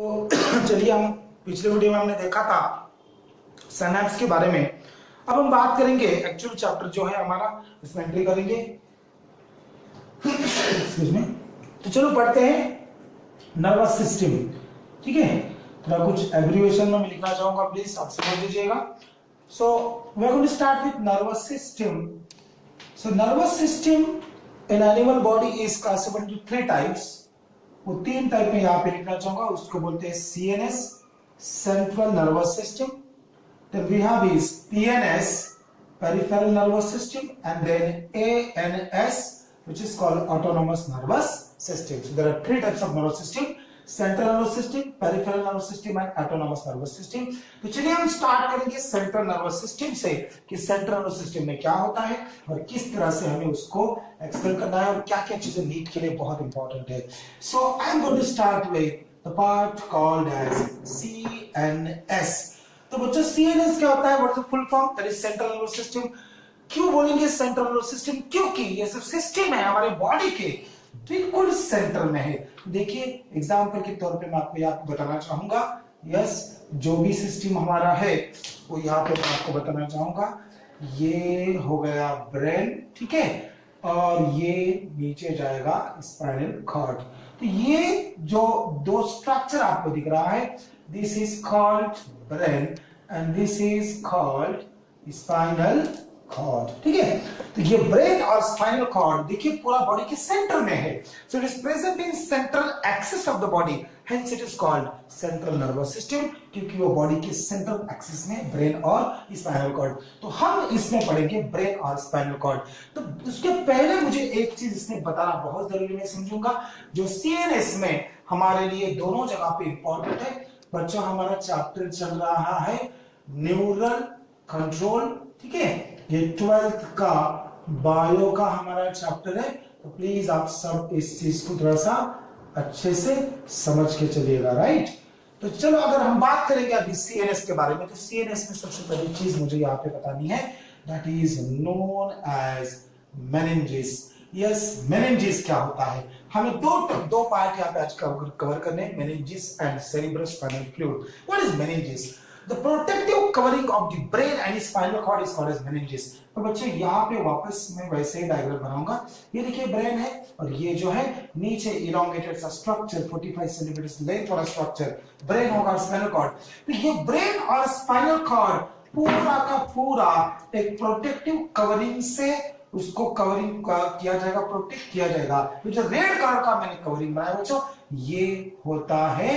तो चलिए हम पिछले वीडियो में हमने देखा था सैनैप्स के बारे में। अब हम बात करेंगे एक्चुअल चैप्टर जो है हमारा, इसमें एंट्री करेंगे। तो चलो पढ़ते हैं नर्वस सिस्टम ठीक है? थोड़ा कुछ एब्रिवेशन में लिखना चाहूँगा प्लीज़ आप समझ लीजिएगा। So we are going start with nervous system so nervous system in animal body is classified into three types वो तीन टाइप में यहाँ पे लिखना चाहूँगा, उसको बोलते हैं C N S central nervous system TNS peripheral nervous system and then A N S which is called autonomous nervous system three types of nervous system central nervous system peripheral nervous system and autonomous nervous system तो चलिए हम start करेंगे central nervous system से कि central nervous system में क्या होता है और किस तरह से हमें उसको एक्सप्लेन करना है और क्या क्या चीज़ें नीट के लिए बहुत इंपॉर्टेंट है। So I am going to start with the part called as CNS तो बच्चों सीएनएस क्या होता है? What is the full form that is central nervous system क्यों बोलेंगे सेंट्रल नर्वस सिस्टम क्योंकि ये सब सिस्टम है हमारे बॉडी के। बिल्कुल सेंटर में है। देखिए एग्ज़ाम्पल के तौर पे मैं आपको आपको बताना चाहूँगा। यस जो भी सिस्टम हमारा है, वो यहाँ पे मैं आपको बताना चाहूँगा। ये हो गया ब्रेन ठीक है? और ये नीचे जाएगा स्पाइनल कॉर्ड तो ये जो दो स्ट्रक्चर आपको दिख रहा है this is called brain and this is called spinal cord ठीक है? तो ये ब्रेन और स्पाइनल कॉर्ड देखिए पूरा बॉडी के सेंटर में है। So it is present in central axis of the body hence it is called central nervous system क्योंकि वो बॉडी के सेंट्रल एक्सिस में ब्रेन और स्पाइनल कॉर्ड तो हम इसमें पढ़ेंगे ब्रेन और स्पाइनल कॉर्ड तो उसके पहले मुझे एक चीज़ इसमें बताना बहुत ज़रूरी मैं समझूँगा, जो सीएनएस में हमारे लिए दोनों जगह पे इंपॉर्टेंट है। बच्चों, हमारा चैप्टर चल रहा है न्यूरल कंट्रोल ठीक है? ये ट्वेल्थ का बायो का हमारा चैप्टर है तो प्लीज़ आप सब इस चीज़ को थोड़ा सा अच्छे से समझ के चलिएगा राइट तो चलो अगर हम बात करेंगे अभी सीएनएस के बारे में तो सीएनएस में सबसे पहली चीज़ मुझे यहाँ पे बतानी है that is known as meninges yes meninges क्या होता है? हमें दो दो पार्ट यहाँ पे आज कवर करने meninges and cerebral spinal fluid what is meninges The protective covering of the brain and spinal cord is called as meninges. तो बच्चे, यहाँ पे वापस मैं वैसे ही डायग्राम बनाऊँगा। ये देखिए ब्रेन है और ये जो है, नीचे इलोंगेटेड सा स्ट्रक्चर 45 सेंटीमीटर लेंथ वाला स्ट्रक्चर ब्रेन होगा स्पाइनल कॉर्ड तो ये ब्रेन और स्पाइनल कॉर्ड पूरा का पूरा एक प्रोटेक्टिव कवरिंग से उसको कवरिंग किया जाएगा प्रोटेक्ट किया जाएगा। तो जो रेड कलर का मैंने कवरिंग बनाया, बच्चों, ये होता है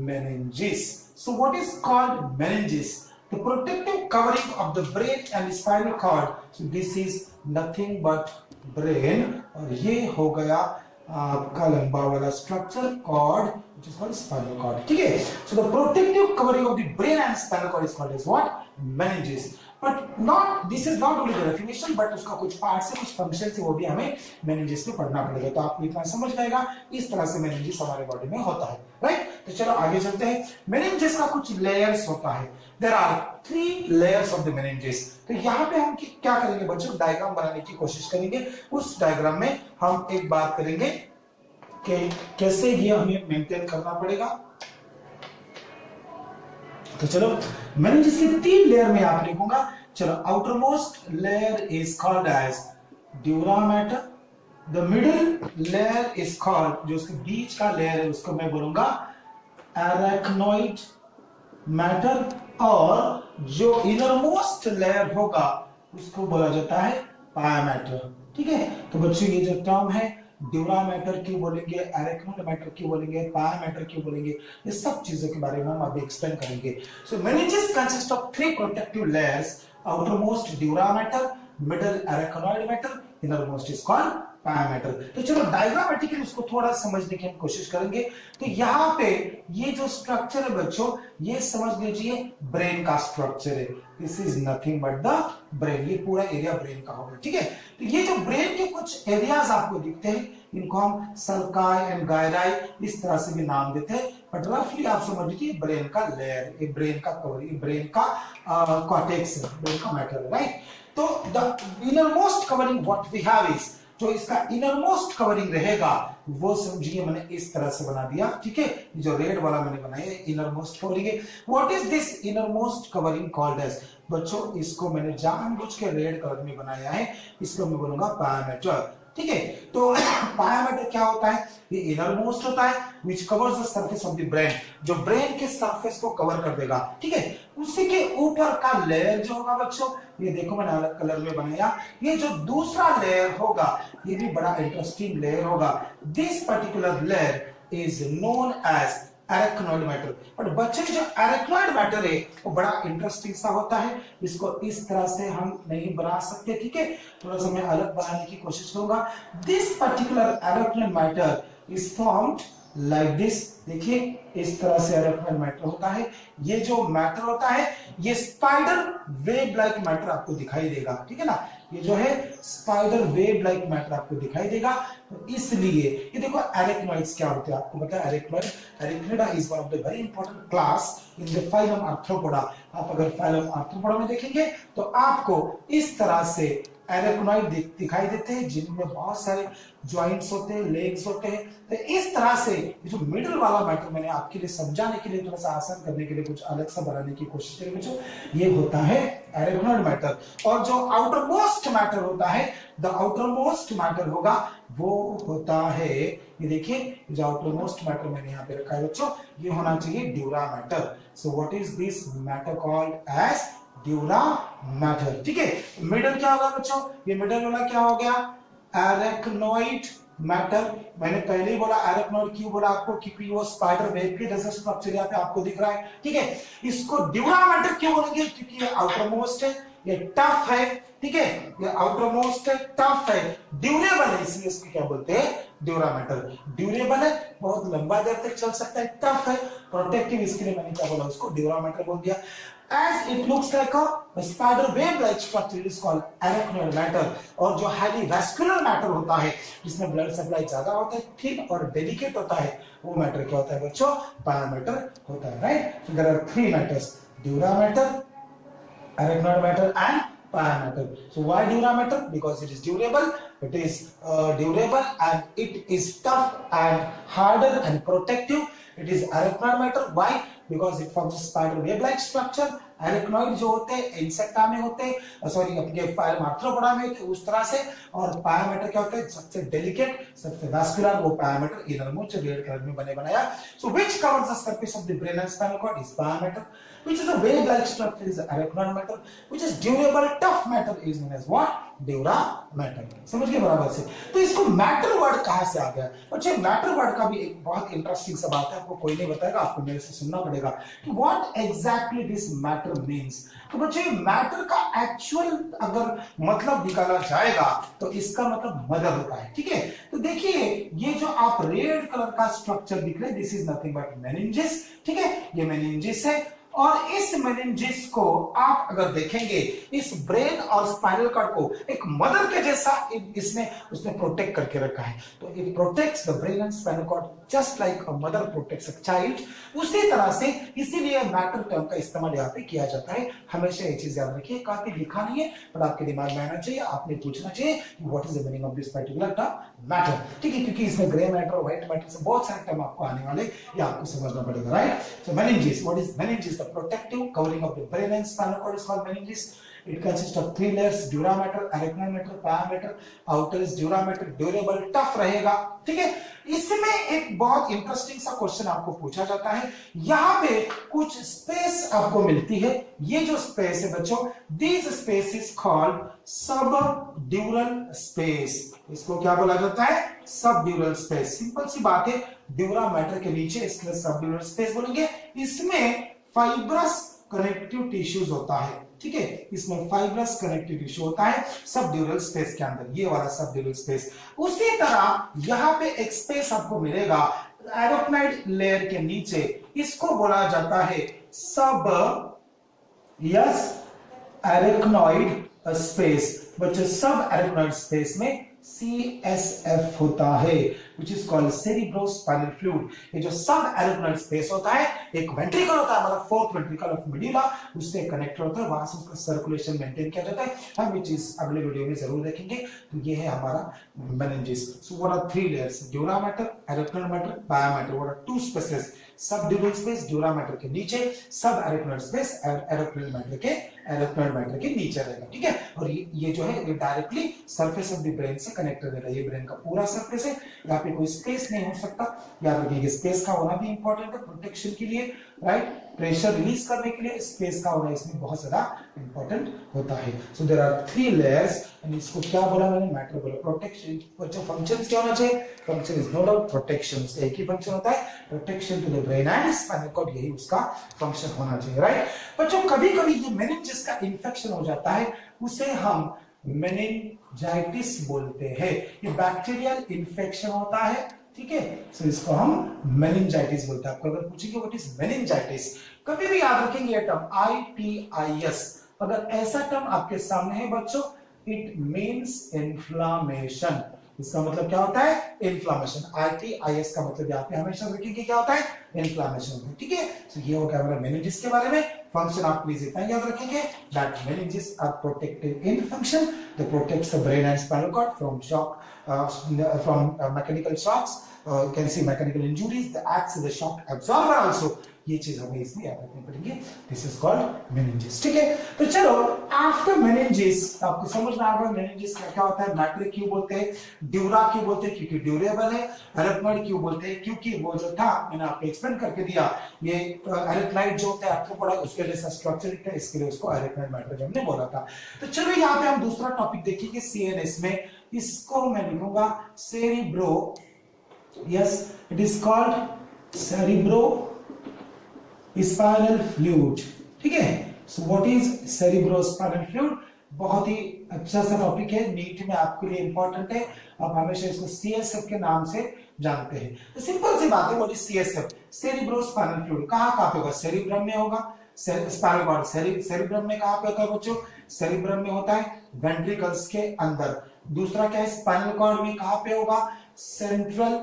meninges So what is called meninges? The protective covering of the brain and spinal cord. So this is nothing but brain और ये हो गया आपका लंबा वाला structure cord which is called spinal cord. ठीक है? So the protective covering of the brain and spinal cord is called as what? Meninges. But not this is not only the definition but उसका कुछ part से कुछ function से वो भी हमें meninges में पढ़ना पड़ेगा तो आपको इतना समझ जाएगा इस तरह से meninges हमारे बॉडी में होता है राइट तो चलो आगे चलते हैं। meninges का कुछ लेयर्स होता है। There are three layers of the meninges तो यहाँ पे हम क्या करेंगे बच्चों? डायग्राम बनाने की कोशिश करेंगे। उस डायग्राम में हम एक बात करेंगे कि कैसे ये हमें मेंटेन करना पड़ेगा। तो चलो मैंने जिसके तीन लेयर में आप लिखूँगा। चलो outer most layer is called as dura mater the middle layer is called जो उसके बीच का लेयर है, उसको मैं बोलूँगा एरेक्नोइड मैटर और जो इनर मोस्ट लेयर होगा, उसको बोला जाता है पायामैटर ठीक है? तो बच्चों, ये जो टर्म है ड्यूरा मैटर क्यों बोलेंगे एरेक्नोइड मैटर क्यों बोलेंगे पाया मैटर क्यों बोलेंगे, ये सब चीज़ों के बारे में हम अभी एक्सप्लेन करेंगे। So meninges consist of three protective layers outermost dura mater middle arachnoid matter innermost is called parameter तो चलो डायग्रामेटिकली उसको थोड़ा समझने की हम कोशिश करेंगे। तो यहाँ पे ये जो स्ट्रक्चर है बच्चों, ये समझ लीजिए ब्रेन का स्ट्रक्चर है। This is nothing but the brain ये पूरा एरिया ब्रेन का होगा, ठीक है? तो ये जो ब्रेन के कुछ एरियाज़ आपको दिखते हैं, इनको हम सल्काई एंड गायराई इस तरह से भी नाम देते हैं। बट रफली आप समझ लीजिए ब्रेन का लेयर ये ब्रेन का कवर ब्रेन का कॉटेक्स ब्रेन का मैटर राइट तो the inner most covering what we have is जो इसका इनर मोस्ट कवरिंग रहेगा, वो समझिए मैंने इस तरह से बना दिया, ठीक है? जो रेड वाला मैंने बनाया इनर मोस्ट कवरिंग है। What is this inner most covering called as बच्चों, इसको मैंने जानबूझ के रेड कलर में बनाया है। इसको मैं बोलूँगा पैरामीटर ठीक है? तो पायामीटर क्या होता है? ये इनर मोस्ट होता है which covers the surface of the brain जो ब्रेन के सरफेस को कवर कर देगा, ठीक है? उसी के ऊपर का लेयर जो होगा बच्चों, ये देखो मैंने अलग कलर में बनाया। ये जो दूसरा लेयर होगा, ये भी बड़ा इंटरेस्टिंग लेयर होगा। This particular layer is known as arachnoid matter but बच्चे जो एरेक्नोइड मैटर है, वो बड़ा इंटरेस्टिंग सा होता है। इसको इस तरह से हम नहीं बना सकते, ठीक है? थोड़ा सा मैं अलग बनाने की कोशिश करूँगा। This particular arachnoid matter is formed like this देखिए, इस तरह से एरेक्नोइड मैटर होता है। ये जो मैटर होता है, ये स्पाइडर वेब लाइक मैटर आपको दिखाई देगा, ठीक है ना? ये जो है स्पाइडर वेब लाइक मैटर आपको दिखाई देगा। तो इसलिए, ये देखो एरेक्नोइड्स क्या होते हैं? आपको पता है arachnoid arachnida is one of the very important class in the phylum arthropoda आप अगर फाइलम आर्थ्रोपोडा में देखेंगे तो आपको इस तरह से एरेक्नोइड दिखाई देते हैं, जिनमें बहुत सारे ज्वाइंट्स होते हैं लेग्स होते हैं। तो इस तरह से जो मिडिल वाला मैटर मैंने आपके लिए समझाने के लिए थोड़ा सा आसान करने के लिए कुछ अलग सा बनाने की कोशिश करें। बच्चों, ये होता है एरेक्नोइड मैटर और जो आउटर मोस्ट मैटर होता है द आउटर मोस्ट मैटर होगा, वो होता है, ये देखिए जो आउटर मोस्ट मैटर मैंने यहाँ पे रखा है बच्चों, ये होना चाहिए dura mater so what is this matter called as dura mater ठीक है? मिडल क्या होगा बच्चों? ये मिडल वाला क्या हो गया? एरेक्नोइड मैटर मैंने पहले ही बोला एरेक्नोइड क्यों बोला आपको? क्योंकि वो स्पाइडर वेब के जैसा स्ट्रक्चर यहाँ पे आपको दिख रहा है। ठीक है? इसको ड्यूरा मैटर क्यों बोलेंगे? क्योंकि ये आउटर मोस्ट है, ये टफ है। ठीक है? ये आउटर मोस्ट है टफ है। ड्यूरेबल है, इसलिए इसको क्या बोलते हैं? ड्यूरा मैटर ड्यूरेबल है, बहुत लंबा देर तक चल सकता है टफ है। प्रोटेक्टिव इसके लिए मैंने क्या बोला? उसको ड्यूरा मैटर बोल दिया। As it looks like a spider web like structure is called arachnoid matter और जो highly vascular matter होता है जिसमें blood supply ज़्यादा होता है ठीक और delicate होता है वो matter क्या होता है बच्चों parameter होता है right there are three matters dura matter arachnoid matter and parameter so why dura matter because it is durable it is uh, durable and it is tough and harder and protective it is arachnoid matter why because it forms spider web like structure arachnoid जो होते हैं insecta में होते हैं sorry अपने मार्थ्रोपोडा में होते उस तरह से, और पायामीटर क्या होता है, सबसे डेलिकेट सबसे वास्कुलर वो pia mater inner most red colour में बने, बनाया। So which covers the surface of the brain and spinal cord is pia mater which is a wave like structure is arachnoid matter, which is durable, tough matter is known as what? Dura mater समझ गए बराबर से? तो इसको matter word कहाँ से आ गया? बच्चे मैटर वर्ड का भी एक बहुत इंटरेस्टिंग सा बात है, आपको कोई नहीं बताएगा, आपको मेरे से सुनना पड़ेगा। कि what exactly this matter means तो बच्चे मैटर का एक्चुअल अगर मतलब निकाला जाएगा तो इसका मतलब मदर होता है, ठीक है? तो देखिए, ये जो आप रेड कलर का स्ट्रक्चर दिख रहे this is nothing but meninges ठीक है? ये मेनिंजिस है और इस मेनिंजिस को आप अगर देखेंगे, इस ब्रेन और स्पाइनल कार्ड को, एक मदर के जैसा इसने, उसने प्रोटेक्ट करके रखा है। तो it protects the brain and spinal cord just like a mother protects a child उसी तरह से इसीलिए मैटर टर्म का इस्तेमाल यहाँ पे किया जाता है। हमेशा ये चीज़ याद रखिए, काफ़ी लिखा नहीं है, पर आपके दिमाग में आना चाहिए, आपने पूछना चाहिए what is the meaning of this particular term matter ठीक है, क्योंकि इसमें ग्रे मैटर व्हाइट मैटर से बहुत सारे टर्म आपको आने वाले, ये आपको समझना पड़ेगा right so meninges what is meninges protective covering of the brain and spinal cord is called meninges. It consists of three layers: dura mater, arachnoid mater, parameter. Outer is dura mater, durable, tough रहेगा. ठीक है? इसमें एक बहुत interesting सा question आपको पूछा जाता है यहाँ पे कुछ स्पेस आपको मिलती है ये जो स्पेस है बच्चों दिस स्पेस इज़ कॉल्ड सब ड्यूरल स्पेस इसको क्या बोला जाता है सब ड्यूरल स्पेस सिंपल सी बात है ड्यूरा मैटर के नीचे इसके सब ड्यूरल स्पेस बोलेंगे इसमें फाइब्रस कनेक्टिव टिश्यूज होता है, ठीक है? इसमें फाइब्रस कनेक्टिव टिश्यू होता है सब ड्यूरल स्पेस के अंदर, ये वाला सब ड्यूरल स्पेस उसी तरह यहाँ पे एक स्पेस आपको मिलेगा एरोक्नाइड लेयर के नीचे। इसको बोला जाता है सब यस एरेक्नॉइड स्पेस बच्चे सब एरेक्नॉइड स्पेस में एफ़ होता है which is called cerebrospinal fluid ये जो सब एरोनल स्पेस होता है, एक वेंट्रिकल होता है मतलब फोर्थ वेंट्रिकल ऑफ़ मिडिला उससे कनेक्ट होता है, वहाँ से उसका सर्कुलेशन मेंटेन किया जाता है। हम ये चीज़ अगले वीडियो में ज़रूर देखेंगे। तो ये है हमारा meninges so what are three layers dura mater एरोनल mater बायोमैटर what are two spaces subdural space dura mater के नीचे सब एरोनल स्पेस एरोनल मैटर के एरोनल मैटर के नीचे रहेगा ठीक है? और ये, जो है ये directly surface of the brain से कनेक्टेड रहेगा ये ब्रेन का पूरा सरफेस है। यहाँ पे कोई स्पेस नहीं हो सकता। याद रखिए स्पेस का होना भी इंपॉर्टेंट है प्रोटेक्शन के लिए राइट प्रेशर रिलीज़ करने के लिए स्पेस का होना इसमें बहुत ज़्यादा इंपॉर्टेंट होता है। So there are three layers and इसको क्या बोला मैंने? मैटर बोला प्रोटेक्शन बच्चों फ़ंक्शन क्या होना चाहिए? Function is no doubt protection एक ही फ़ंक्शन होता है। Protection to the brain and spinal cord यही उसका फ़ंक्शन होना चाहिए राइट बच्चों कभी कभी ये मेनिंजिस का इंफेक्शन हो जाता है, उसे हम मेनिंजाइटिस बोलते हैं। ये बैक्टीरियल इंफेक्शन होता है, ठीक है? सो इसको हम मेनिंजाइटिस बोलते हैं। आपको अगर पूछेंगे व्हाट इज़ मेनिंजाइटिस कभी भी याद रखेंगे ये term I T I S अगर ऐसा टर्म आपके सामने है, बच्चों इट मींस इन्फ्लामेशन इसका मतलब क्या होता है? Inflammation I T I S का मतलब यहाँ पे हमेशा रखेंगे, क्या होता है? इन्फ्लामेशन ठीक है? तो ये हो गया मेनिंजिस के बारे में। फ़ंक्शन आप प्लीज़ इतना याद रखेंगे? That manages a protective in function they protects the brain and spinal cord from shock uh, from uh, mechanical shocks. Uh, you can see mechanical injuries the acts as a shock absorber also. ये चीज़ हमें इसमें याद रखनी पड़ेगी this is called meninges ठीक है तो चलो आफ्टर मेनिंजिस आपको समझ में आ गया मेनिंजिस क्या क्या होता है मैट्रिक क्यों बोलते हैं ड्यूरा क्यों बोलते हैं क्योंकि ड्यूरेबल है एरेथमॉइड क्यों बोलते हैं क्योंकि वो जो था मैंने आपको एक्सप्लेन करके दिया ये एरेथलाइड जो होता है पढ़ा उसके जैसा स्ट्रक्चर है इसके लिए उसको एरेथमॉइड मैट्रिक हमने बोला था तो चलो यहाँ पे हम दूसरा देखेंगे सीएनएस में इसको मैं लिखूँगा cerebro yes it is called cerebro spinal fluid ठीक है? So what is cerebrospinal fluid बहुत ही अच्छा सा टॉपिक है नीट में आपके लिए इंपॉर्टेंट है, आप हमेशा इसको सीएसएफ के नाम से जानते हैं। तो सिंपल सी बात है व्हाट सीएसएफ सेरिब्रोस्पाइनल फ्लूइड कहाँ कहाँ पे होगा? सेरिब्रम में होगा। स्पाइनल कॉर्ड सेरिब्रम में कहाँ पे होता है बच्चों? सेरिब्रम में होता है। वेंट्रिकल्स के अंदर। दूसरा क्या है? स्पाइनल कॉर्ड में कहाँ पे होगा? सेंट्रल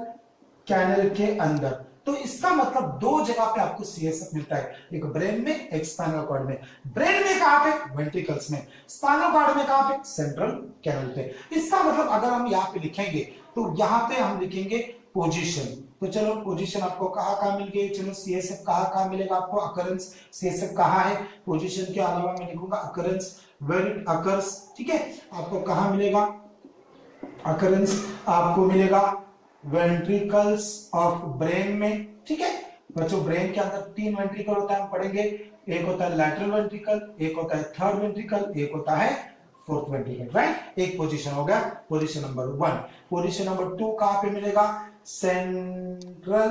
कैनल के अंदर। तो इसका मतलब दो जगह पे आपको सीएसएफ मिलता है। एक ब्रेन में, एक स्पाइनल कॉर्ड में। ब्रेन में कहाँ पे? वेंट्रिकल्स में। स्पाइनल कॉर्ड में कहाँ पे? सेंट्रल कैनल पे। इसका मतलब अगर हम यहाँ पे लिखेंगे तो यहाँ पे हम लिखेंगे पोजीशन। तो चलो पोजीशन आपको कहा कहा मिल गई? चलो सीएसएफ कहा कहा मिलेगा आपको? अकरेंस सीएसएफ कहा है? पोजीशन के अलावा मैं लिखूँगा अकरेंस वेर इट अकर्स ठीक है? आपको कहा मिलेगा? अकरेंस आपको मिलेगा वेंट्रिकल्स ऑफ़ ब्रेन में, ठीक है? बच्चों ब्रेन के अंदर तीन वेंट्रिकल होता है, हम पढ़ेंगे। एक होता है लैटरल वेंट्रिकल एक होता है थर्ड वेंट्रिकल एक होता है फोर्थ वेंट्रिकल राइट एक पोजीशन हो गया position number one position number two कहाँ पे मिलेगा? सेंट्रल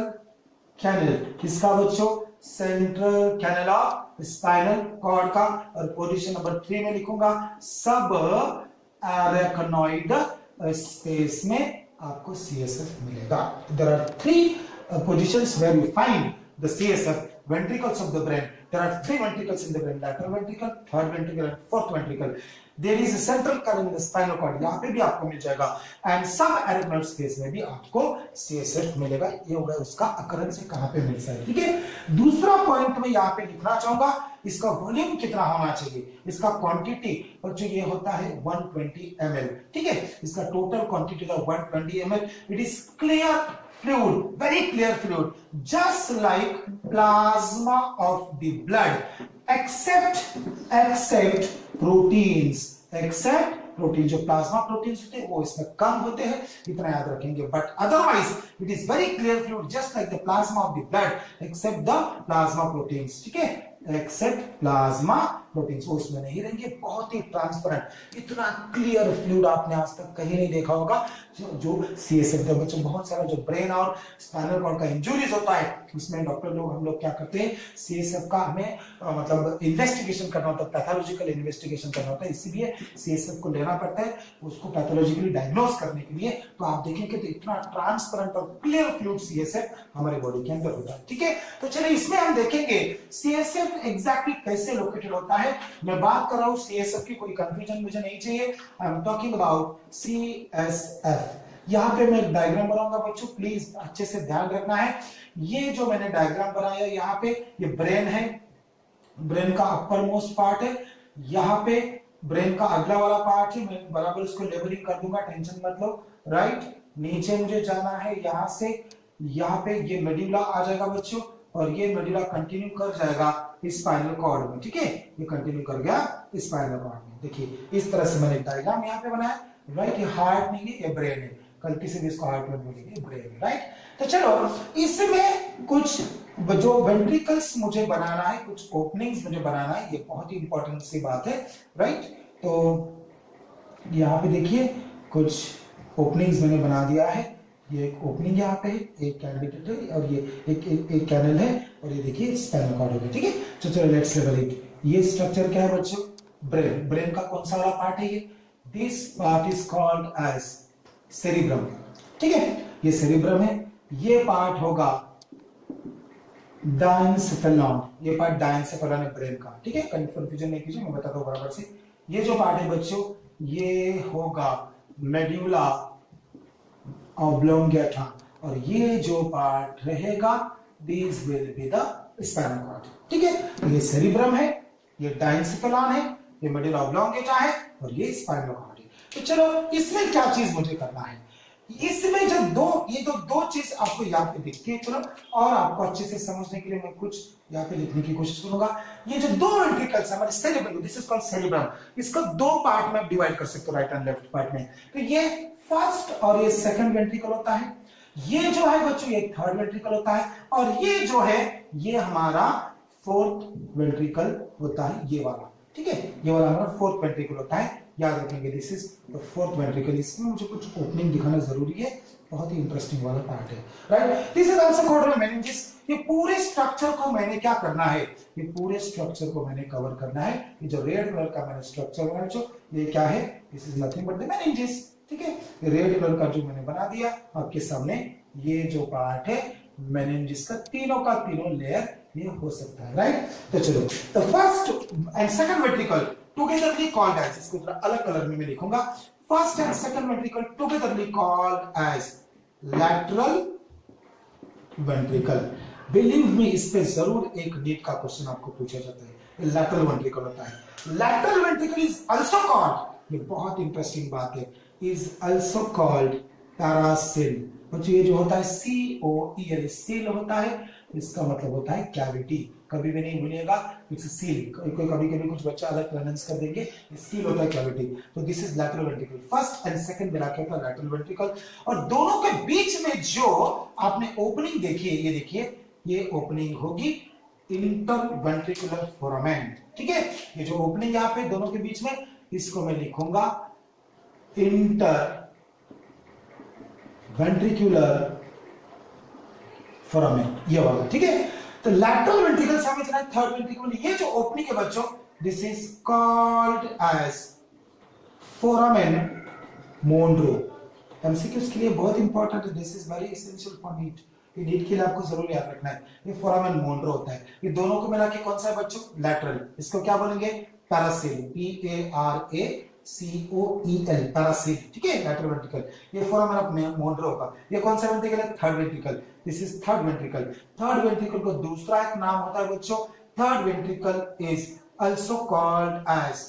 कैनल किसका बच्चों? Central canal of spinal cord का। और पोजीशन नंबर थ्री में लिखूँगा, सब एरेक्नोइड स्पेस में आपको सीएसएफ मिलेगा। There are three position where you find the CSF ventricles of the brain there are three ventricles in the brain lateral ventricle third ventricle and fourth ventricle there is a central current in the spinal cord यहाँ पे भी आपको मिल जाएगा and some arachnoid space में भी आपको CSF ये होगा उसका अकरंस से कहाँ पे मिल सकता है ठीक है दूसरा पॉइंट मैं यहाँ पे लिखना चाहूँगा इसका वॉल्यूम कितना होना चाहिए इसका क्वांटिटी बच्चों ये होता है 120 ml ठीक है इसका टोटल क्वांटिटी का 120 ml it is clear fluid, very clear fluid, just like plasma of the blood, except except proteins, except protein जो प्लाज्मा प्रोटीन्स होते हैं, वो इसमें कम होते हैं, इतना याद रखेंगे। But otherwise it is very clear fluid just like the plasma of the blood except the plasma proteins ठीक है? एक्सेप्ट प्लाज्मा प्रोटीन्स वो उसमें नहीं रहेंगे बहुत ही ट्रांसपेरेंट इतना क्लियर फ्लूड आपने आज तक कहीं नहीं देखा होगा। जो, जो सी एस एफ़ बच्चों बहुत सारा जो ब्रेन और स्पाइनल कॉर्ड का इंजुरीज होता है उसमें डॉक्टर लोग हम लोग क्या करते हैं? सी एस एफ़ का हमें मतलब इन्वेस्टिगेशन करना होता है पैथोलॉजिकल इन्वेस्टिगेशन करना होता है। इसीलिए सी एस एफ़ को लेना पड़ता है उसको पैथोलॉजिकली डायग्नोज करने के लिए। तो आप देखेंगे तो इतना ट्रांसपेरेंट और clear fluid C S F हमारे बॉडी के अंदर होता है। ठीक है? तो चलिए इसमें हम देखेंगे सी एस एफ़ एग्जैक्टली कैसे लोकेटेड होता है। है। मैं बात कर रहा हूँ सी एस एफ़ की, कोई कंफ्यूजन मुझे नहीं चाहिए। I am talking about C S F यहाँ पे मैं डायग्राम बनाऊँगा बच्चों प्लीज़ अच्छे से ध्यान रखना है। ये जो मैंने डायग्राम बनाया यहाँ पे ये ब्रेन है। ब्रेन का अपर मोस्ट पार्ट है। यहाँ पे ब्रेन का अगला वाला पार्ट है। मैं बराबर उसको लेबलिंग कर दूँगा टेंशन मत लो। राइट नीचे मुझे जाना है, यहाँ से। यहाँ पे ये मेड्यूला आ जाएगा बच्चों। और ये मेड्यूला कंटिन्यू कर जाएगा स्पाइनल कॉर्ड में, ठीक है? ये कंटिन्यू कर गया स्पाइनल कॉर्ड में। देखिए, इस तरह से मैंने डायग्राम यहाँ पे बनाया। राइट ये हार्ट नहीं है ये ब्रेन है। गलती से भी इसको हार्ट में बोलेंगे ब्रेन राइट तो चलो, इसमें कुछ जो वेंट्रिकल्स मुझे बनाना है, कुछ ओपनिंग्स मुझे बनाना है, ये बहुत ही इंपॉर्टेंट सी बात है राइट तो यहाँ पे देखिए, कुछ ओपनिंग्स मैंने बना दिया है। ये एक ओपनिंग यहाँ पे एक कैंडिडेट है और ये एक एक, एक कैनल है और ये देखिए स्पाइनल कॉर्ड हो गया ठीक है? तो चलो लेट्स लेवल इट ये स्ट्रक्चर क्या है बच्चों? ब्रेन ब्रेन का कौन सा वाला पार्ट है ये? This part is called as cerebrum ठीक है? ये सेरिब्रम है। ये पार्ट होगा डायंसेफेलॉन ये पार्ट डायंसेफेलॉन है ब्रेन का। ठीक है? कंफ्यूजन नहीं कीजिए मैं बताता हूँ बराबर से। ये जो पार्ट है बच्चों ये होगा मेड्यूला ऑब्लोंगेटा और ये जो पार्ट रहेगा this will be the spinal cord ठीक है? ये सेरिब्रम है, ये डायंसेफेलॉन है, ये मेड्यूला ऑब्लोंगेटा है और ये स्पाइनल कॉर्ड है। तो चलो, इसमें क्या चीज़ मुझे करना है? इसमें जो दो, ये तो दो चीज़ आपको यहाँ पे दिखती है, चलो, और आपको अच्छे से समझने के लिए मैं कुछ यहाँ पे लिखने की कोशिश करूँगा। ये जो दो वेंट्रिकल्स हमारे cerebrum this is called cerebrum इसको दो पार्ट में डिवाइड कर सकते हो राइट एंड लेफ़्ट पार्ट में। तो ये फ़र्स्ट और ये सेकंड वेंट्रिकल होता है। ये जो है बच्चों, ये थर्ड वेंट्रिकल होता है और ये जो है, ये हमारा फोर्थ वेंट्रिकल होता है, ये वाला। ठीक है? ये वाला हमारा फोर्थ वेंट्रिकल होता है। याद रखेंगे this is the fourth ventricle इसमें मुझे कुछ ओपनिंग दिखाना ज़रूरी है। बहुत ही इंटरेस्टिंग वाला पार्ट है। Right this is also called meninges ये पूरे स्ट्रक्चर को मैंने क्या करना है? ये पूरे स्ट्रक्चर को मैंने कवर करना है। ये जो रेड कलर का मैंने स्ट्रक्चर बनाया जो ये क्या है? This is nothing but the meninges ठीक है? रेड कलर का जो मैंने बना दिया, आपके सामने ये जो पार्ट है मेनिंजिस का तीनों का तीनों लेयर ये हो सकता है राइट तो चलो the first and second ventricle togetherly called as इसको थोड़ा अलग कलर में मैं लिखूँगा। First and second ventricle togetherly called as lateral ventricle believe me इस पे ज़रूर एक नीट का क्वेश्चन आपको पूछा जाता है। लैटरल वेंट्रिकल होता है। Lateral ventricle is also called ये बहुत इंटरेस्टिंग बात है। इज़ आल्सो कॉल्ड पैरासिल बच्चों, ये जो होता है सी ओ ई एल सील होता है, इसका मतलब होता है कैविटी कभी भी नहीं भूलिएगा इट्स सील कभी कभी कुछ बच्चा अलग प्रोनाउंस कर देंगे सील होता है कैविटी तो this is lateral ventricle first and second मिला के होता लैटरल वेंट्रिकल और दोनों के बीच में जो आपने ओपनिंग देखी है, ये देखिए, ये ओपनिंग होगी इंटर वेंट्रिकुलर फोरामेन ठीक है? ये जो ओपनिंग यहाँ पे दोनों के बीच में, इसको मैं लिखूँगा इंटर वेंट्रिकुलर फोरामेन ये वाला, ठीक है? तो लैटरल वेंट्रिकल समझना थर्ड वेंट्रिकल ये जो ओपनिंग है बच्चों this is called as foramen Monro MCQs के लिए बहुत इंपॉर्टेंट है this is very essential for NEET ये नीट के लिए आपको ज़रूर याद रखना है। ये फोरामेन मोन्ड्रो होता है। ये दोनों को मिला के कौन सा है बच्चों? लैटरल इसको क्या बोलेंगे? Paracoel P A R A C O ठीक है? लैटरल वेंट्रिकल ये फोरामेन अपने मोन्ड्रो का. ये कौन सा वेंट्रिकल है? Third ventricle this is third ventricle third ventricle को दूसरा एक नाम होता है बच्चों. Third ventricle is also called as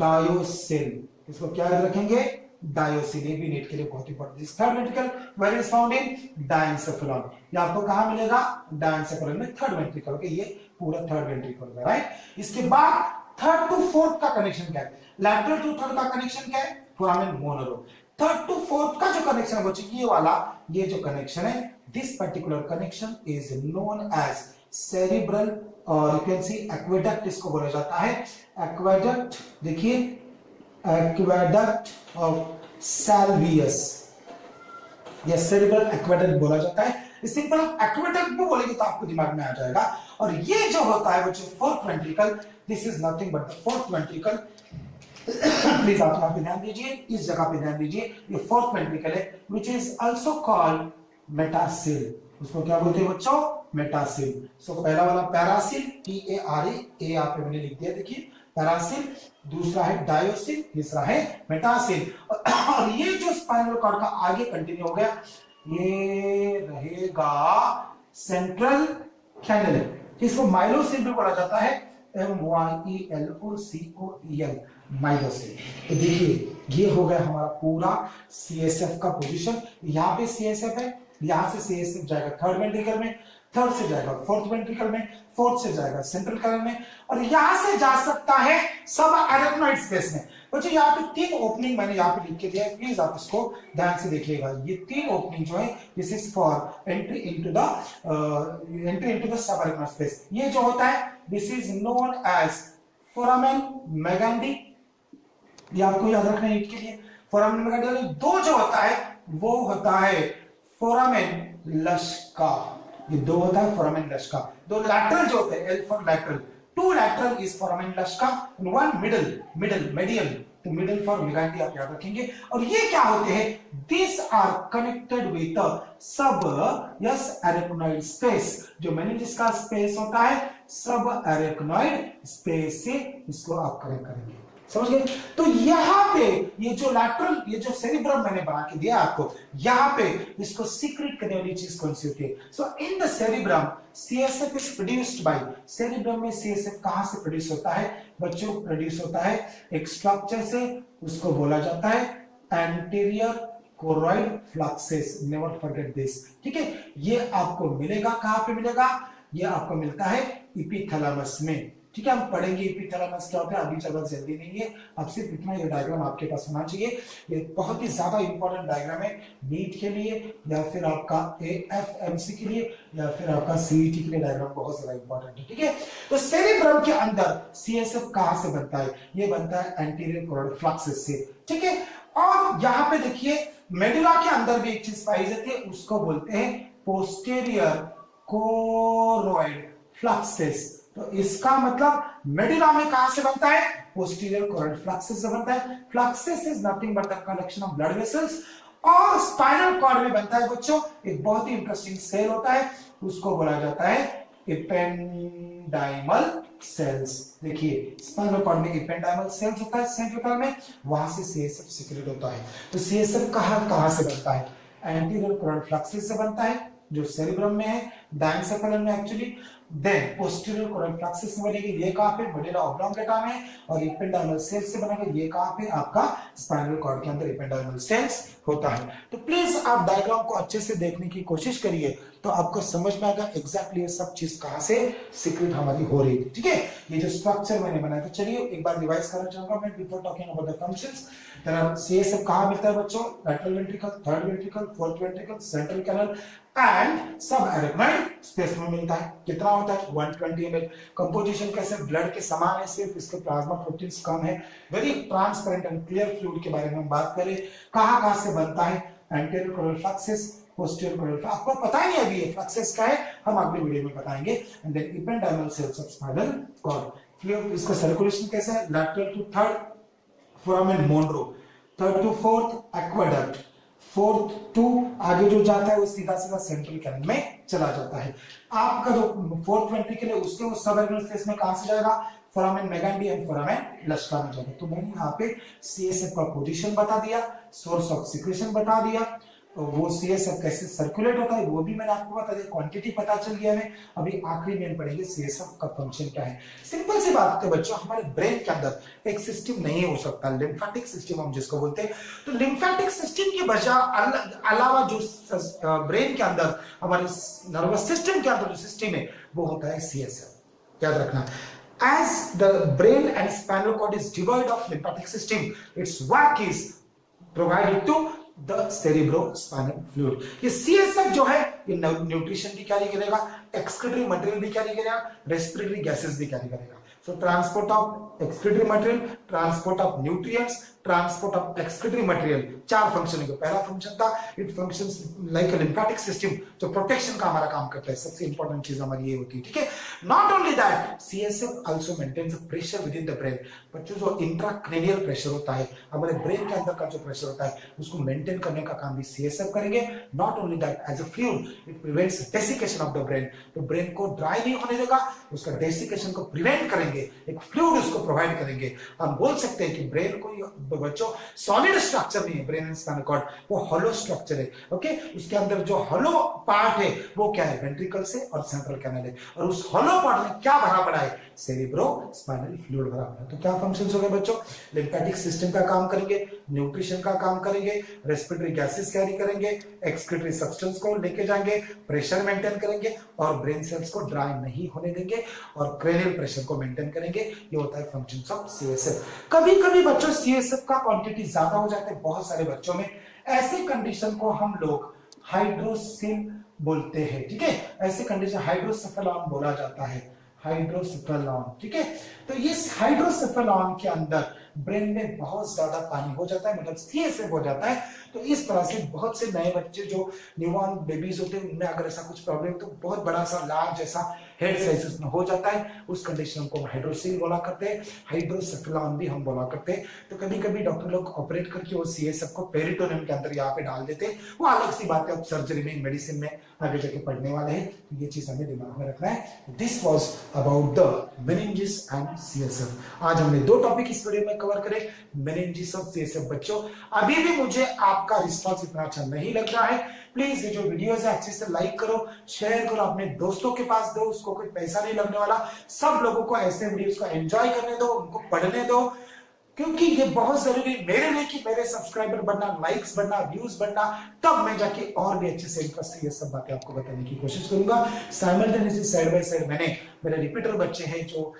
diocoel इसको क्या याद रखेंगे? डायोसिल ये भी नीट के लिए बहुत इंपॉर्टेंट है third ventricle where is found in diencephalon ये आपको कहाँ मिलेगा? डायंसेफेलॉन में थर्ड वेंट्रिकल के ये पूरा थर्ड वेंट्रिकल है राइट इसके बाद थर्ड टू फोर्थ का कनेक्शन क्या है? लैटरल टू थर्ड का कनेक्शन क्या है? Foramen Monro third to fourth का जो कनेक्शन है बच्चों ये वाला, ये जो कनेक्शन है this particular connection is known as cerebral और यू कैन सी एक्वेडक्ट इसको बोला जाता है। एक्वेडक्ट देखिए एक्वेडक्ट ऑफ़ सैल्वियस या सेरिब्रल एक्वेडक्ट बोला जाता है। सिंपल आप एक्वेडक्ट भी बोलेंगे तो आपको दिमाग में आ जाएगा। और ये जो होता है बच्चों fourth ventricle this is nothing but the fourth ventricle please आप यहाँ पे ध्यान दीजिए इस जगह पे ध्यान दीजिए ये फोर्थ वेंट्रिकल है which is also called metacoel उसको क्या बोलते हैं बच्चों? मेटासिल सो so, पहला वाला पैरासिल टी ए आर ए ए यहाँ पे मैंने लिख दिया देखिए। पैरासिल दूसरा है डायोसिल तीसरा है मेटासिल और ये जो स्पाइनल कॉर्ड का आगे कंटिन्यू हो गया ये रहेगा सेंट्रल कैनल इसको माइलोसिल भी बोला जाता है M Y E L O C O E L myelocoel तो देखिए, ये हो गया हमारा पूरा सी एस एफ़ का पोजिशन यहाँ पे सी एस एफ़ है, यहाँ से सी एस एफ़ जाएगा थर्ड वेंट्रिकल में थर्ड से जाएगा फोर्थ वेंट्रिकल में फोर्थ से जाएगा सेंट्रल कलर में। और यहाँ से जा सकता है सब एरेक्नोइड स्पेस में। बच्चों, यहाँ पे तीन ओपनिंग मैंने यहाँ पे लिख के दिया है। प्लीज़ आप इसको ध्यान से देखिएगा। ये तीन ओपनिंग जो है this is for entry into the entry into the subarachnoid space ये जो होता है this is known as foramen Magendie ये आपको याद रखना है के लिए। फोरामेन मेगेंडी दो जो होता है, वो होता है फोरामेन लश्का ये दो होता है फोरामेन लश्का दो लैटरल जो होते हैं L for lateral two lateral is foramen lusca and one middle middle medial तो मिडिल फॉर मिगांडी आप याद रखेंगे। और ये क्या होते हैं? This are connected with subarachnoid space जो मेनिंजिस का स्पेस होता है सब एरेक्नोइड स्पेस से इसको आप कनेक्ट करेंगे। समझ गए? तो यहाँ पे ये जो लैटरल ये जो सेरिब्रम मैंने बना के दिया आपको, यहाँ पे इसको सीक्रेट करने वाली चीज़ कौन सी होती है? So in the cerebrum CSF is produced by cerebrum में सीएसएफ कहाँ से प्रोड्यूस होता है? बच्चों प्रोड्यूस होता है एक स्ट्रक्चर से, उसको बोला जाता है anterior choroid plexuses never forget this ठीक है? ये आपको मिलेगा, कहाँ पे मिलेगा? ये आपको मिलता है इपीथैलेमस में। ठीक है, हम पढ़ेंगे इपिथैलेमस क्या होता है अभी जगह जल्दी नहीं है। अब सिर्फ़ इतना ये डायग्राम आपके पास होना चाहिए। ये बहुत ही ज़्यादा इंपॉर्टेंट डायग्राम है नीट के लिए, या फिर आपका ए एफ़ एम सी के लिए, या फिर आपका सीईटी के लिए डायग्राम बहुत ज़्यादा इंपॉर्टेंट है, ठीक है? तो सेरिब्रम के अंदर सीएसएफ कहाँ से बनता है? ये बनता है एंटीरियर कोरोइड फ्लक्सेस से, ठीक है? और यहाँ पे देखिए मेडुला के अंदर भी एक चीज़ पाई जाती है, उसको बोलते हैं पोस्टेरियर कोरोइड फ्लक्सेस तो इसका मतलब मेडुला में कहाँ से बनता है? पोस्टीरियर कोरोइड फ्लक्सेस से बनता है। Plexuses is nothing but the collection of blood vessels और स्पाइनल कॉर्ड में बनता है बच्चों। एक बहुत ही इंटरेस्टिंग सेल होता है। उसको बोला जाता है इपेंडाइमल सेल्स देखिए स्पाइनल कॉर्ड में इपेंडाइमल सेल्स होता है सेंट्रिकल में। वहाँ से सीएसएफ सीक्रेट होता है। तो सीएसएफ कहाँ कहाँ से बनता है? एंटीरियर कोरोइड फ्लक्सेस से बनता है, जो सेरिब्रम में है डायंसेफेलम में एक्चुअली देन पोस्टीरियर कोरल फ्लक्सस में बनेगी ये कहाँ पे? मेडुला ऑब्लोंगेटा में? और एपिडर्मल सेल्स से बनेगा ये कहाँ पे? आपका स्पाइनल कॉर्ड के अंदर एपिडर्मल सेल्स होता है। तो प्लीज़ आप डायग्राम को अच्छे से देखने की कोशिश करिए तो आपको समझ में आएगा एग्जैक्टली ये सब चीज़ कहाँ से सीक्रेट हमारी हो रही थी, ठीक है? ये जो स्ट्रक्चर मैंने बनाया था, चलिए एक बार रिवाइज करना चाहूँगा मैं before talking about the functions then CSF कहाँ मिलता है बच्चों? Lateral ventricle third ventricle fourth ventricle central canal and subarachnoid space में मिलता है। कितना होता है? 120 ml कंपोजिशन कैसे? ब्लड के समान है सिर्फ़, इसके प्लाज्मा प्रोटीन्स कम है। Very transparent and clear fluid के बारे में हम बात करें। कहाँ कहाँ से बनता है anterior coral fluxes posterior coral flux आपको पता नहीं अभी ये फ्लक्सेस का है, हम अगले वीडियो में बताएँगे। And then ependymal cells of spinal cord fluid इसका सर्कुलेशन कैसा है? Lateral to third foramen Monro third to fourth aqueduct fourth to आगे जो जाता है, वो सीधा सीधा सेंट्रल कैनल में चला जाता है। आपका जो फोर्थ वेंट्रिकल है उसके वो सब स्पेस में कहाँ से जाएगा? Foramen Magendie and foramen Luschka में जाएगा तो मैंने यहाँ पे सीएसएफ का पोजीशन बता दिया सोर्स ऑफ़ सिक्रेशन बता दिया तो वो सी एस एफ़ कैसे सर्कुलेट होता है, वो भी मैंने आपको बता दिया क्वांटिटी पता चल गया हमें। अभी आखिरी में पढ़ेंगे सी एस एफ़ का फ़ंक्शन क्या है। सिंपल सी बात है बच्चों, हमारे ब्रेन के अंदर एक सिस्टम नहीं हो सकता लिम्फेटिक सिस्टम हम जिसको बोलते हैं। तो लिम्फेटिक सिस्टम की बजाय अलावा जो ब्रेन के अंदर, हमारे नर्वस सिस्टम के अंदर जो सिस्टम है, वो होता है सी एस एफ़ याद रखना। As the brain and spinal cord is devoid of lymphatic system, its work is provided to the cerebrospinal fluid ये सीएसएफ जो है, ये न्यूट्रिशन भी कैरी करेगा एक्सक्रीटरी मटेरियल भी कैरी करेगा रेस्पिरेटरी गैसेस भी कैरी करेगा. So transport of excretory material transport of nutrients transport of excretory material चार फ़ंक्शन है पहला फ़ंक्शन था it functions like lymphatic system जो प्रोटेक्शन का हमारा काम करता है। सबसे इंपॉर्टेंट चीज़ हमारी ये होती है, ठीक है? Not only that CSF also maintains pressure within the brain बच्चों, जो इंट्राक्रेनियल प्रेशर होता है, हमारे ब्रेन के अंदर का जो प्रेशर होता है, उसको मेंटेन करने का काम भी सीएसएफ करेंगे। Not only that as a fluid it prevents desiccation of the brain तो ब्रेन को ड्राई नहीं होने देगा, उसका डेसिकेशन को प्रिवेंट करेंगे। एक फ्लूड उसको प्रोवाइड करेंगे। हम बोल सकते हैं कि ब्रेन को बच्चों सॉलिड स्ट्रक्चर नहीं है ब्रेन एंड स्पाइनल कॉर्ड वो हॉलो स्ट्रक्चर है ओके उसके अंदर जो हॉलो पार्ट है, वो क्या है? वेंट्रिकल से और सेंट्रल कैनल है। और उस हॉलो पार्ट में क्या भरा पड़ा है सेरिब्रो स्पाइनल फ्लूइड भरा पड़ा है। तो क्या फ़ंक्शंस हो गए बच्चों? लिम्फेटिक सिस्टम का काम करेंगे न्यूट्रिशन का काम करेंगे रेस्पिरेटरी गैसेस कैरी करेंगे एक्सक्रीटरी सब्सटेंस को लेके जाएँगे प्रेशर मेंटेन करेंगे और ब्रेन सेल्स को ड्राई नहीं होने देंगे और क्रेनियल प्रेशर को मेंटेन करेंगे। ये होता है फ़ंक्शन ऑफ़ सीएसएफ कभी कभी बच्चों सीएसएफ का क्वांटिटी ज़्यादा हो जाता है बहुत सारे बच्चों में। ऐसे कंडीशन को हम लोग हाइड्रोसिल बोलते हैं, ठीक है? ऐसे कंडीशन हाइड्रोसेफेलॉन बोला जाता है हाइड्रोसेफेलॉन ठीक है? तो इस हाइड्रोसेफेलॉन के अंदर ब्रेन में बहुत ज़्यादा पानी हो जाता है मतलब सीएसएफ हो जाता है। तो इस तरह से बहुत से नए बच्चे जो न्यूबॉर्न बेबीज होते हैं, उनमें अगर ऐसा कुछ प्रॉब्लम तो बहुत बड़ा सा लार्ज जैसा हेड साइज़ में हो जाता है। उस कंडीशन को हम हाइड्रोसिल बोला करते हैं। हाइड्रोसेफेलॉन भी हम बोला करते हैं। तो कभी कभी डॉक्टर लोग ऑपरेट करके वो सीएसएफ को पेरिटोनियम के अंदर यहाँ पे डाल देते हैं। वो अलग सी बात है। अब सर्जरी में मेडिसिन में आगे जाके पढ़ने वाले हैं। तो ये चीज़ हमें दिमाग में रखना है। This was about the meninges and CSF आज हमने दो टॉपिक इस वीडियो में कवर करे। मेनिंजिस और सीएसएफ बच्चों। अभी भी मुझे आपका रिस्पॉन्स इतना अच्छा नहीं लग रहा है। प्लीज़ ये जो वीडियो है, अच्छे से लाइक करो शेयर करो, अपने दोस्तों के पास दो, उसको कोई पैसा नहीं लगने वाला। सब लोगों को ऐसे वीडियोस को एंजॉय करने दो, उनको पढ़ने दो। क्योंकि ये बहुत ज़रूरी मेरे लिए कि मेरे सब्सक्राइबर बनना लाइक्स बनना व्यूज़ बनना, तब मैं जाके और भी अच्छे से इंटरेस्ट ये सब बातें आपको बताने की कोशिश करूँगा। साइमल्टेनियसली साइड बाय साइड मैंने, मेरे रिपीटर बच्चे हैं जो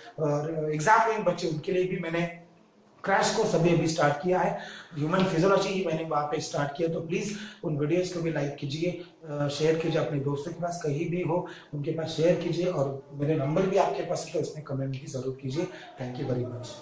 एग्ज़ाम में बच्चे, उनके लिए भी मैंने क्रैश को सभी अभी स्टार्ट किया है। ह्यूमन फिजियोलॉजी ही मैंने वहाँ पे स्टार्ट किया तो प्लीज़ उन वीडियोस को भी लाइक कीजिए शेयर कीजिए अपने दोस्तों के पास, कहीं भी हो, उनके पास शेयर कीजिए और मेरे नंबर भी आपके पास है तो उसमें कमेंट भी ज़रूर कीजिए। Thank you very much